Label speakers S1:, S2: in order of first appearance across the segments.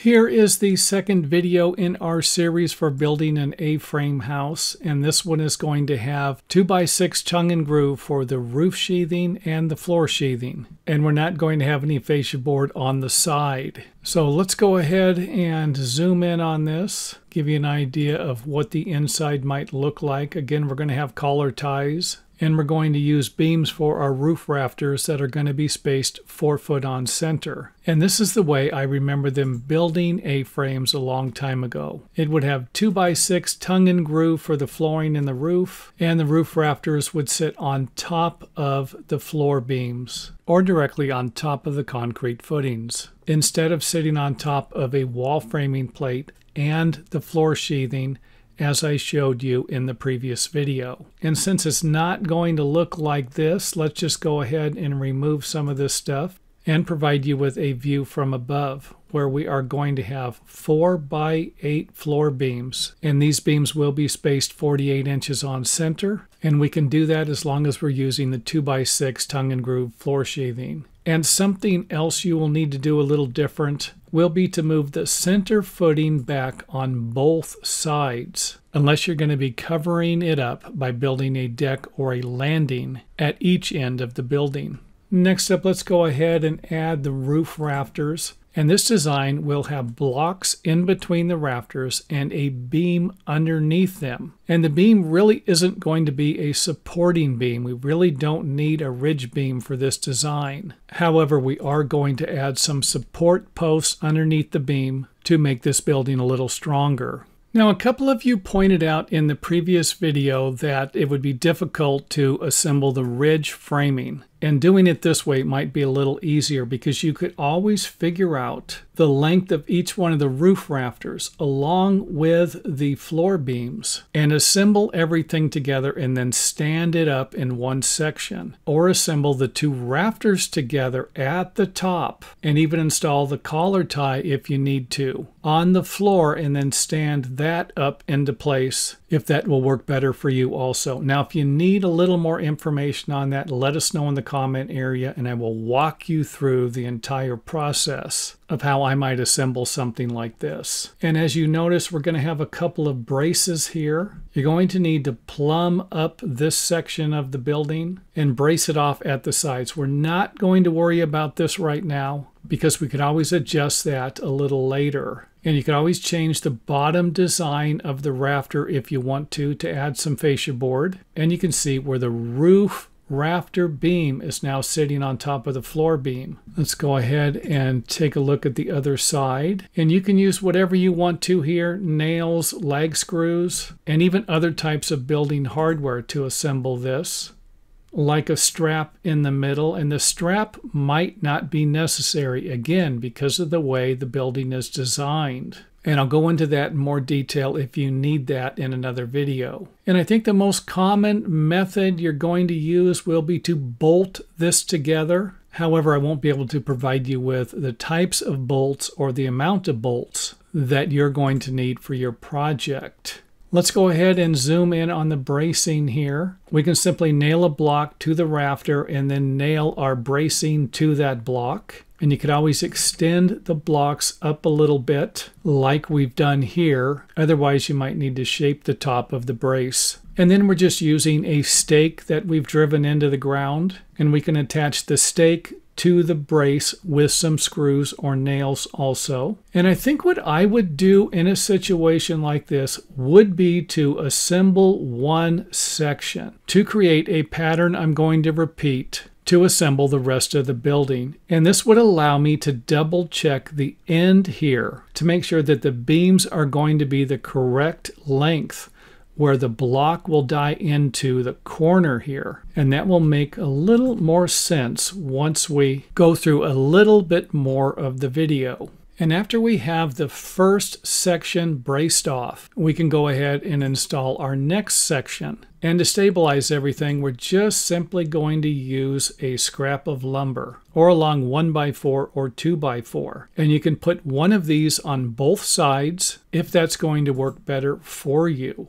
S1: Here is the second video in our series for building an A-frame house and this one is going to have 2x6 tongue and groove for the roof sheathing and the floor sheathing and we're not going to have any fascia board on the side. So let's go ahead and zoom in on this, give you an idea of what the inside might look like. Again, we're going to have collar ties and we're going to use beams for our roof rafters that are going to be spaced 4 foot on center. And this is the way I remember them building A-frames a long time ago. It would have 2 by 6 tongue and groove for the flooring and the roof, and the roof rafters would sit on top of the floor beams or directly on top of the concrete footings. Instead of sitting on top of a wall framing plate and the floor sheathing, as I showed you in the previous video. And since it's not going to look like this, let's just go ahead and remove some of this stuff and provide you with a view from above where we are going to have 4 by 8 floor beams and these beams will be spaced 48 inches on center and we can do that as long as we're using the 2 by 6 tongue and groove floor sheathing. And something else you will need to do a little different will be to move the center footing back on both sides, unless you're going to be covering it up by building a deck or a landing at each end of the building. Next up, let's go ahead and add the roof rafters. And this design will have blocks in between the rafters and a beam underneath them. And the beam really isn't going to be a supporting beam. We really don't need a ridge beam for this design. However, we are going to add some support posts underneath the beam to make this building a little stronger. Now, a couple of you pointed out in the previous video that it would be difficult to assemble the ridge framing. And doing it this way might be a little easier because you could always figure out the length of each one of the roof rafters along with the floor beams and assemble everything together and then stand it up in one section. Or assemble the two rafters together at the top and even install the collar tie if you need to on the floor and then stand that up into place if that will work better for you also. Now, if you need a little more information on that, let us know in the comment area and I will walk you through the entire process of how I might assemble something like this. And as you notice, we're going to have a couple of braces here. You're going to need to plumb up this section of the building and brace it off at the sides. We're not going to worry about this right now because we could always adjust that a little later. And you can always change the bottom design of the rafter if you want to, to add some fascia board. And you can see where the roof rafter beam is now sitting on top of the floor beam. Let's go ahead and take a look at the other side. And you can use whatever you want to here, nails, lag screws, and even other types of building hardware to assemble this like a strap in the middle, and the strap might not be necessary again because of the way the building is designed. And I'll go into that in more detail if you need that in another video. And I think the most common method you're going to use will be to bolt this together. However, I won't be able to provide you with the types of bolts or the amount of bolts that you're going to need for your project. Let's go ahead and zoom in on the bracing here. We can simply nail a block to the rafter and then nail our bracing to that block. And you could always extend the blocks up a little bit like we've done here. Otherwise, you might need to shape the top of the brace. And then we're just using a stake that we've driven into the ground. And we can attach the stake to the brace with some screws or nails also. And I think what I would do in a situation like this would be to assemble one section to create a pattern I'm going to repeat to assemble the rest of the building. And this would allow me to double check the end here to make sure that the beams are going to be the correct length where the block will die into the corner here. And that will make a little more sense once we go through a little bit more of the video. And after we have the first section braced off, we can go ahead and install our next section. And to stabilize everything, we're just simply going to use a scrap of lumber or a long 1x4 or 2x4. And you can put one of these on both sides if that's going to work better for you.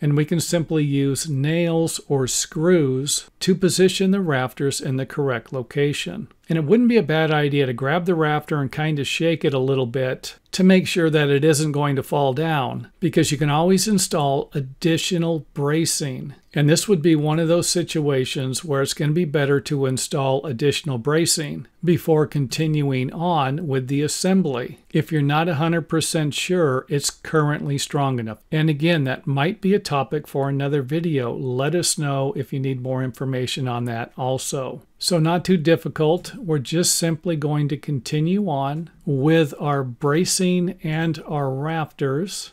S1: And we can simply use nails or screws to position the rafters in the correct location. And it wouldn't be a bad idea to grab the rafter and kind of shake it a little bit to make sure that it isn't going to fall down because you can always install additional bracing. And this would be one of those situations where it's going to be better to install additional bracing before continuing on with the assembly if you're not 100% sure it's currently strong enough. And again, that might be a topic for another video. Let us know if you need more information on that also. So not too difficult. We're just simply going to continue on with our bracing and our rafters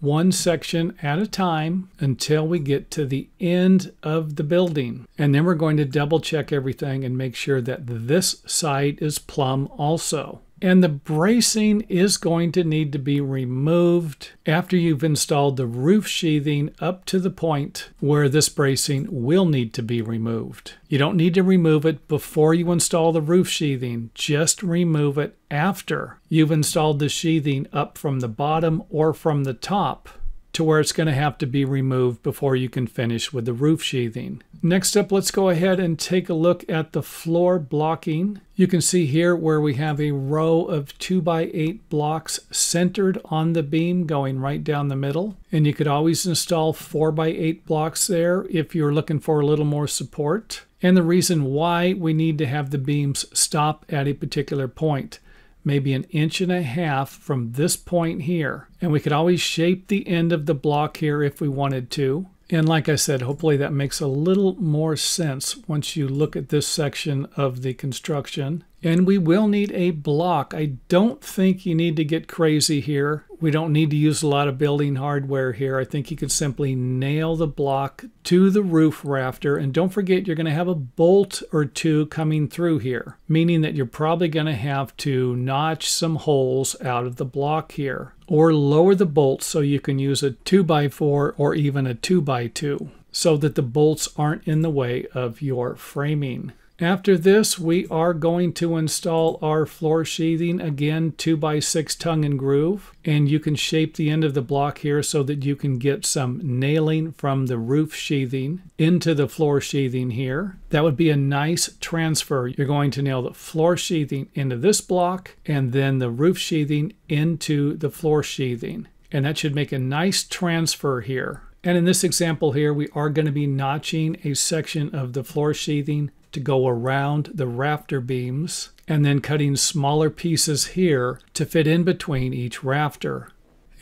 S1: one section at a time until we get to the end of the building. And then we're going to double check everything and make sure that this side is plumb also. And the bracing is going to need to be removed after you've installed the roof sheathing up to the point where this bracing will need to be removed. You don't need to remove it before you install the roof sheathing, just remove it after you've installed the sheathing up from the bottom or from the top to where it's going to have to be removed before you can finish with the roof sheathing. Next up, let's go ahead and take a look at the floor blocking. You can see here where we have a row of 2x8 blocks centered on the beam going right down the middle. And you could always install 4x8 blocks there if you're looking for a little more support. And the reason why we need to have the beams stop at a particular point maybe an inch and a half from this point here. And we could always shape the end of the block here if we wanted to. And like I said, hopefully that makes a little more sense once you look at this section of the construction. And we will need a block. I don't think you need to get crazy here. We don't need to use a lot of building hardware here. I think you could simply nail the block to the roof rafter. And don't forget, you're going to have a bolt or two coming through here, meaning that you're probably going to have to notch some holes out of the block here or lower the bolts so you can use a 2x4 or even a 2x2 so that the bolts aren't in the way of your framing. After this, we are going to install our floor sheathing, again 2x6 tongue and groove. And you can shape the end of the block here so that you can get some nailing from the roof sheathing into the floor sheathing here. That would be a nice transfer. You're going to nail the floor sheathing into this block and then the roof sheathing into the floor sheathing. And that should make a nice transfer here. And in this example here, we are going to be notching a section of the floor sheathing to go around the rafter beams and then cutting smaller pieces here to fit in between each rafter.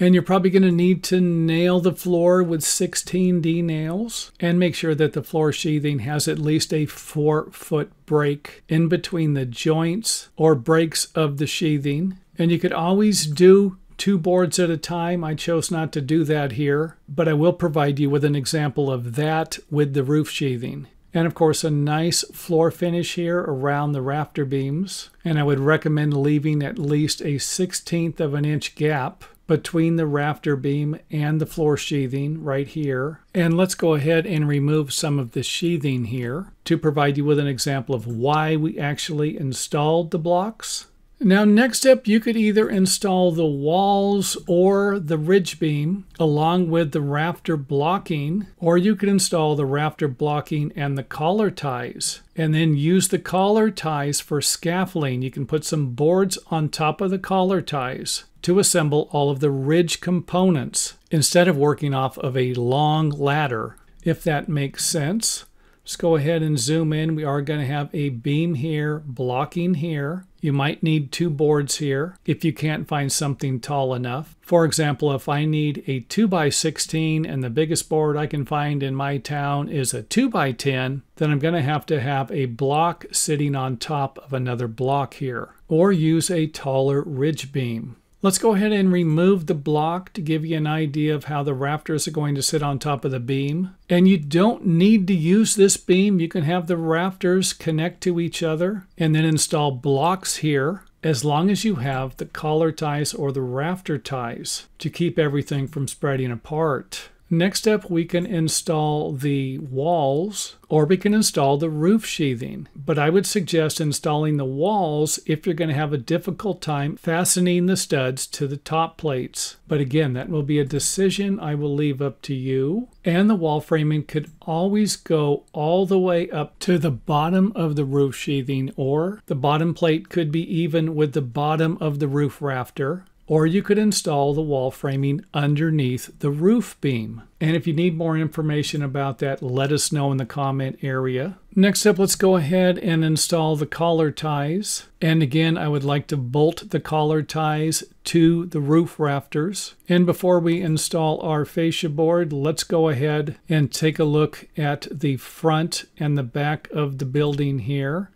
S1: And you're probably going to need to nail the floor with 16D nails and make sure that the floor sheathing has at least a four foot break in between the joints or breaks of the sheathing. And you could always do two boards at a time. I chose not to do that here, but I will provide you with an example of that with the roof sheathing. And of course, a nice floor finish here around the rafter beams. And I would recommend leaving at least a 16th of an inch gap between the rafter beam and the floor sheathing right here. And let's go ahead and remove some of the sheathing here to provide you with an example of why we actually installed the blocks. Now next up you could either install the walls or the ridge beam along with the rafter blocking or you could install the rafter blocking and the collar ties and then use the collar ties for scaffolding. You can put some boards on top of the collar ties to assemble all of the ridge components instead of working off of a long ladder if that makes sense. Let's go ahead and zoom in. We are going to have a beam here, blocking here. You might need two boards here if you can't find something tall enough. For example, if I need a 2x16 and the biggest board I can find in my town is a 2x10, then I'm going to have to have a block sitting on top of another block here, or use a taller ridge beam. Let's go ahead and remove the block to give you an idea of how the rafters are going to sit on top of the beam. And you don't need to use this beam. You can have the rafters connect to each other and then install blocks here as long as you have the collar ties or the rafter ties to keep everything from spreading apart. Next up, we can install the walls or we can install the roof sheathing. But I would suggest installing the walls if you're going to have a difficult time fastening the studs to the top plates. But again, that will be a decision I will leave up to you. And the wall framing could always go all the way up to the bottom of the roof sheathing, or the bottom plate could be even with the bottom of the roof rafter or you could install the wall framing underneath the roof beam. And if you need more information about that, let us know in the comment area. Next up, let's go ahead and install the collar ties. And again, I would like to bolt the collar ties to the roof rafters. And before we install our fascia board, let's go ahead and take a look at the front and the back of the building here.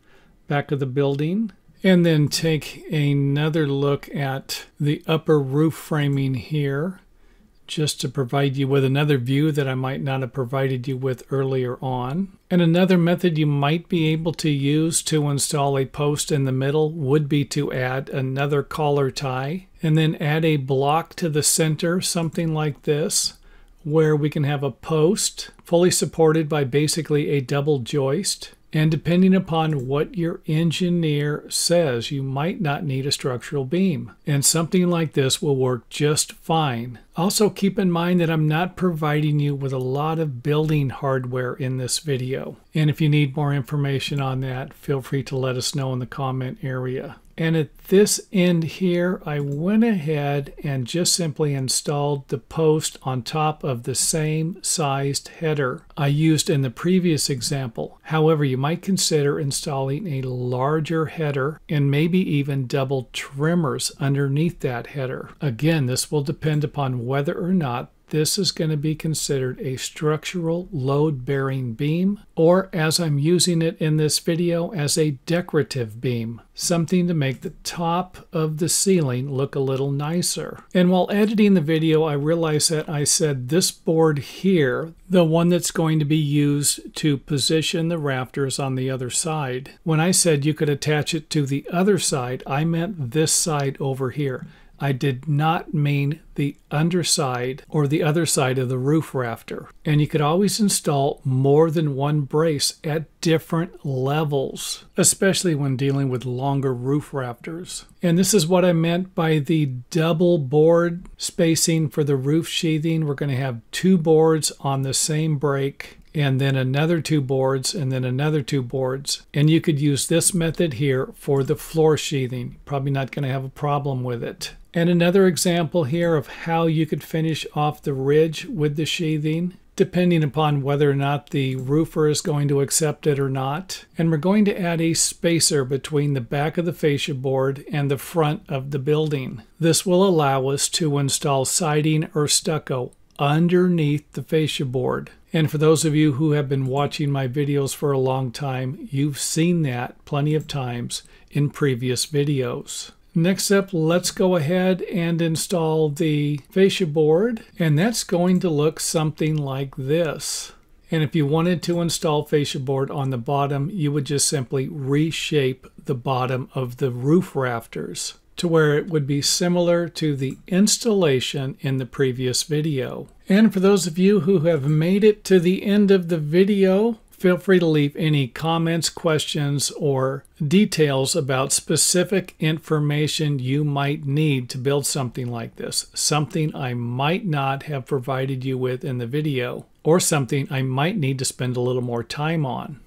S1: Back of the building. And then take another look at the upper roof framing here, just to provide you with another view that I might not have provided you with earlier on. And another method you might be able to use to install a post in the middle would be to add another collar tie and then add a block to the center, something like this where we can have a post fully supported by basically a double joist and depending upon what your engineer says, you might not need a structural beam. And something like this will work just fine. Also keep in mind that I'm not providing you with a lot of building hardware in this video. And if you need more information on that, feel free to let us know in the comment area. And at this end here, I went ahead and just simply installed the post on top of the same sized header I used in the previous example. However, you might consider installing a larger header and maybe even double trimmers underneath that header. Again, this will depend upon whether or not this is going to be considered a structural load-bearing beam, or as I'm using it in this video, as a decorative beam, something to make the top of the ceiling look a little nicer. And while editing the video, I realized that I said this board here, the one that's going to be used to position the rafters on the other side. When I said you could attach it to the other side, I meant this side over here. I did not mean the underside or the other side of the roof rafter. And you could always install more than one brace at different levels, especially when dealing with longer roof rafters. And this is what I meant by the double board spacing for the roof sheathing. We're going to have two boards on the same break and then another two boards, and then another two boards. And you could use this method here for the floor sheathing. Probably not going to have a problem with it. And another example here of how you could finish off the ridge with the sheathing depending upon whether or not the roofer is going to accept it or not. And we're going to add a spacer between the back of the fascia board and the front of the building. This will allow us to install siding or stucco underneath the fascia board. And for those of you who have been watching my videos for a long time, you've seen that plenty of times in previous videos. Next up, let's go ahead and install the fascia board, and that's going to look something like this. And if you wanted to install fascia board on the bottom, you would just simply reshape the bottom of the roof rafters to where it would be similar to the installation in the previous video. And for those of you who have made it to the end of the video, Feel free to leave any comments, questions, or details about specific information you might need to build something like this. Something I might not have provided you with in the video, or something I might need to spend a little more time on.